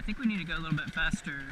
I think we need to go a little bit faster.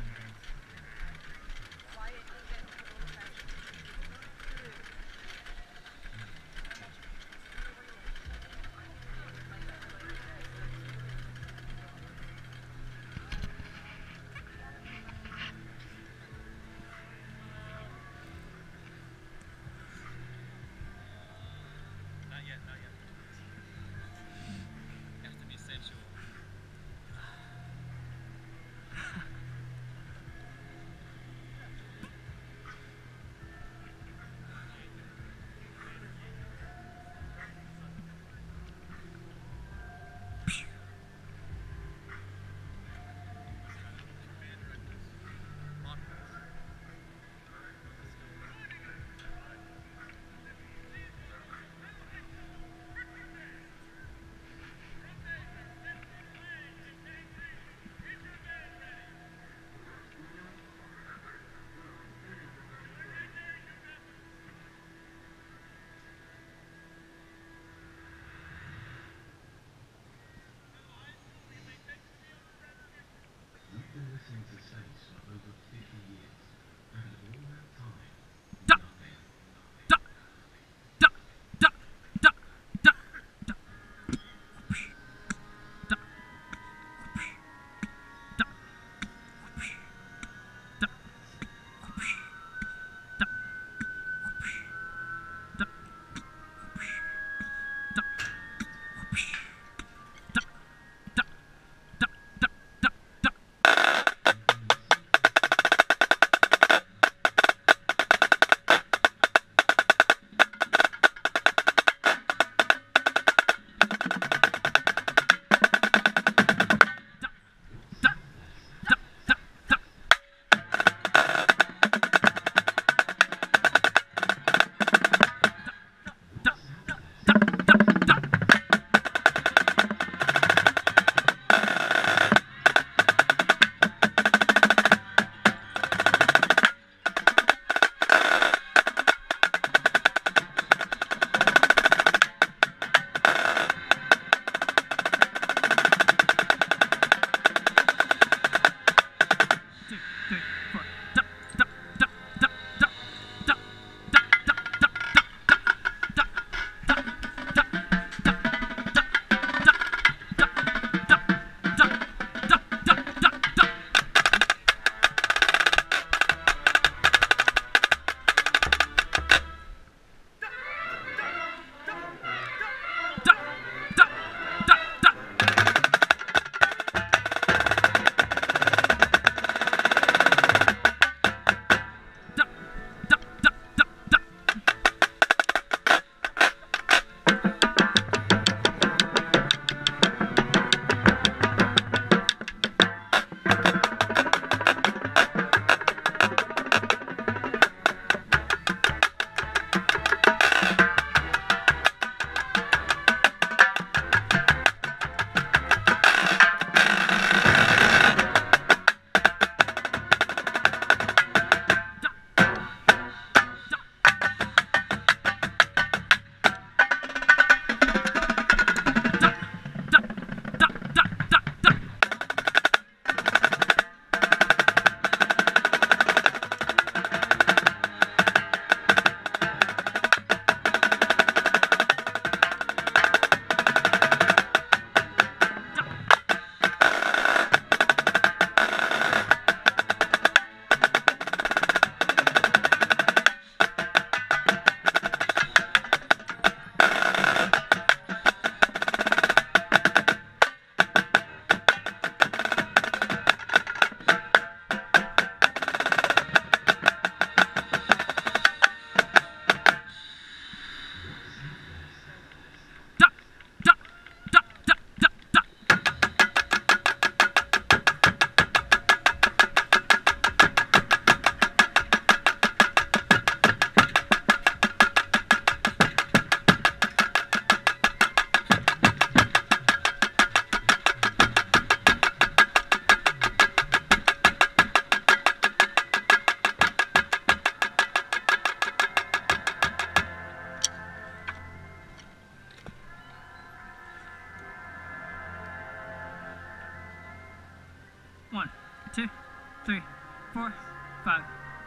5,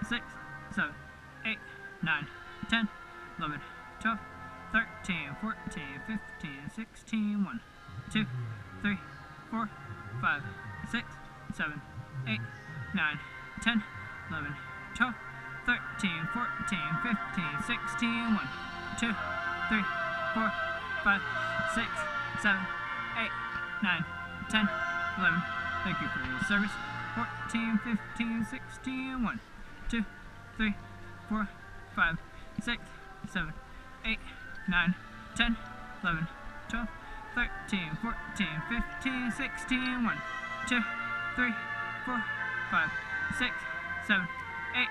6, 7, 8, 9, 10, 11, 12, 13, 14, 15, 16, 1, 2, 3, 4, 5, 6, 7, 8, 9, 10, 11, 12, 13, 14, 15, 16, 1, 2, 3, 4, 5, 6, 7, 8, 9, 10, 11. Thank you for your service. 14, 15, 16, 1, 2, 3, 4, 5, 6, 7, 8, 9, 10, 11, 12, 13, 14, 15, 16, 1, 2, 3, 4, 5, 6, 7, 8,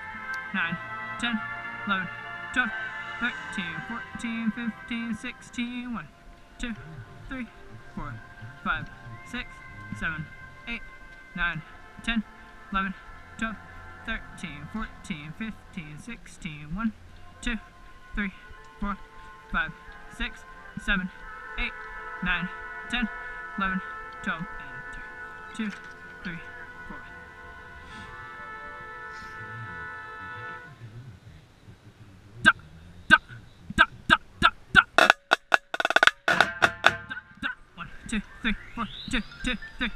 9, 10, 11, 12, 13, 14, 15, 16, 1, 2, 3, 4, 5, 6, 7, 8, 9, 10, 11, 12, 13, 14, 15, 16, 1, 2, 3, 4, 5, 6, 7, 8, 9, 10, 11, 12, and 2, 3, 4. Da, da, da, da, da, da. Da, one, two, three, four, two, two, three,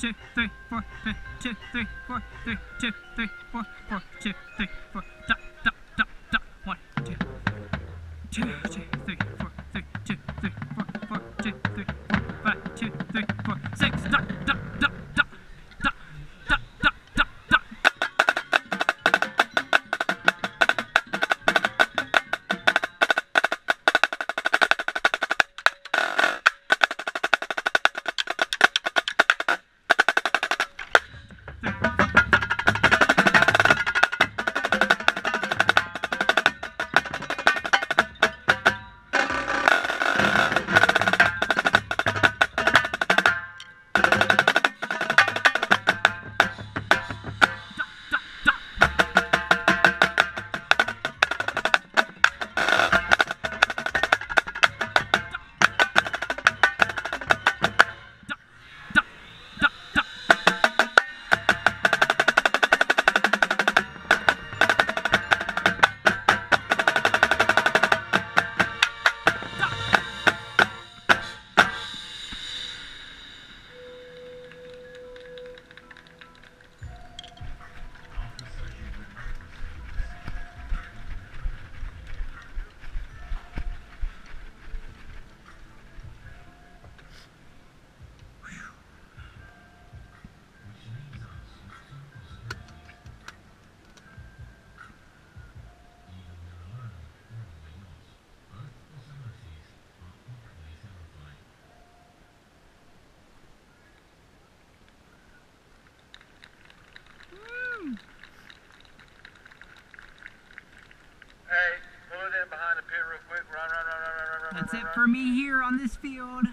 two, three, four, three, two, three, four, three, two, three, four, four, two, three, four. Five. Da, da, for me here on this field.